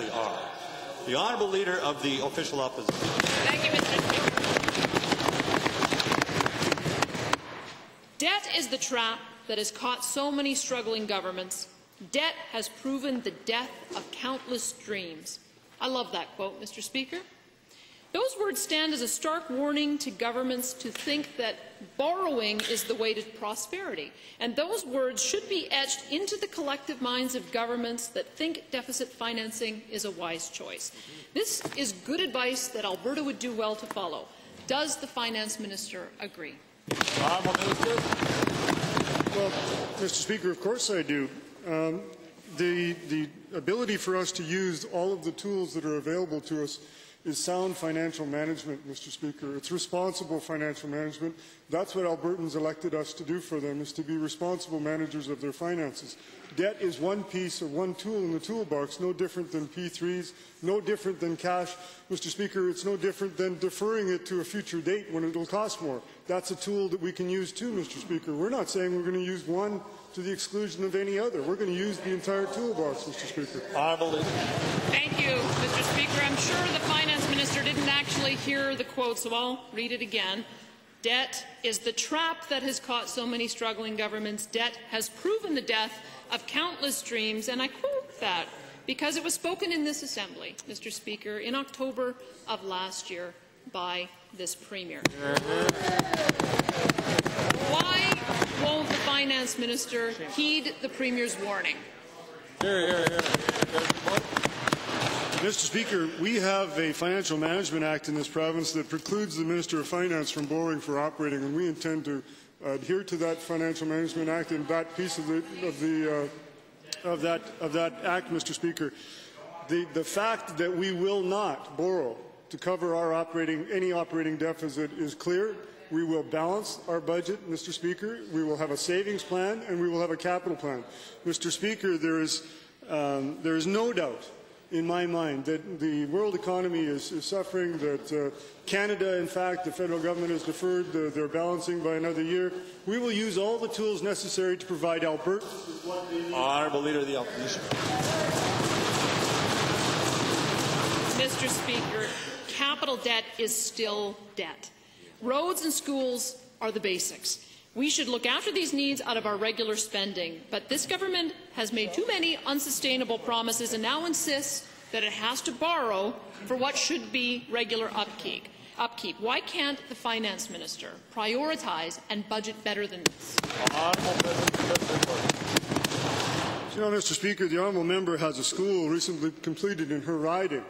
are. The Honourable Leader of the Official Opposition. Thank you, Mr. Speaker. Debt is the trap that has caught so many struggling governments. Debt has proven the death of countless dreams. I love that quote, Mr. Speaker. Those words stand as a stark warning to governments to think that borrowing is the way to prosperity. And those words should be etched into the collective minds of governments that think deficit financing is a wise choice. This is good advice that Alberta would do well to follow. Does the Finance Minister agree? Well, Mr. Speaker, of course I do. Um, the, the ability for us to use all of the tools that are available to us is sound financial management, Mr. Speaker. It's responsible financial management. That's what Albertans elected us to do for them, is to be responsible managers of their finances. Debt is one piece or one tool in the toolbox, no different than P3s, no different than cash. Mr. Speaker, it's no different than deferring it to a future date when it'll cost more. That's a tool that we can use too, Mr. Speaker. We're not saying we're going to use one to the exclusion of any other. We're going to use the entire toolbox, Mr. Speaker. Honourable Thank you, Mr. Speaker. I'm sure the Finance Minister didn't actually hear the quote, so I'll read it again. Debt is the trap that has caught so many struggling governments. Debt has proven the death of countless dreams, and I quote that because it was spoken in this Assembly, Mr. Speaker, in October of last year by this Premier. Why won't the Finance Minister heed the Premier's warning? Hear, hear, hear. Mr. Speaker, we have a Financial Management Act in this province that precludes the Minister of Finance from borrowing for operating, and we intend to adhere to that Financial Management Act and that piece of the, of the uh, of that of that act, Mr. Speaker. The, the fact that we will not borrow to cover our operating any operating deficit is clear. We will balance our budget, Mr. Speaker. We will have a savings plan and we will have a capital plan. Mr. Speaker, there is, um, there is no doubt in my mind that the world economy is, is suffering, that uh, Canada, in fact, the federal government has deferred the, their balancing by another year. We will use all the tools necessary to provide Alberta with what they need. Honourable Leader of the Opposition. Mr. Speaker, capital debt is still debt. Roads and schools are the basics. We should look after these needs out of our regular spending, but this government has made too many unsustainable promises and now insists that it has to borrow for what should be regular upkeep. Upkeep. Why can't the finance minister prioritize and budget better than this? You know, Mr. Speaker, the honourable member has a school recently completed in her riding.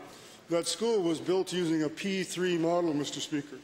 That school was built using a P3 model, Mr. Speaker.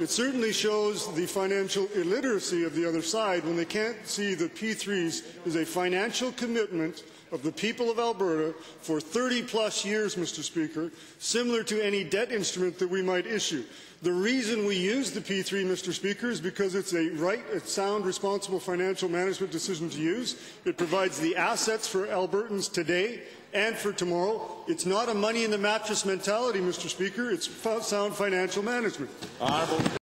It certainly shows the financial illiteracy of the other side when they can't see that P3s is a financial commitment of the people of Alberta for 30 plus years, Mr. Speaker, similar to any debt instrument that we might issue. The reason we use the P3, Mr. Speaker, is because it's a right, a sound, responsible financial management decision to use. It provides the assets for Albertans today and for tomorrow. It's not a money in the mattress mentality, Mr. Speaker. It's sound financial management. Honourable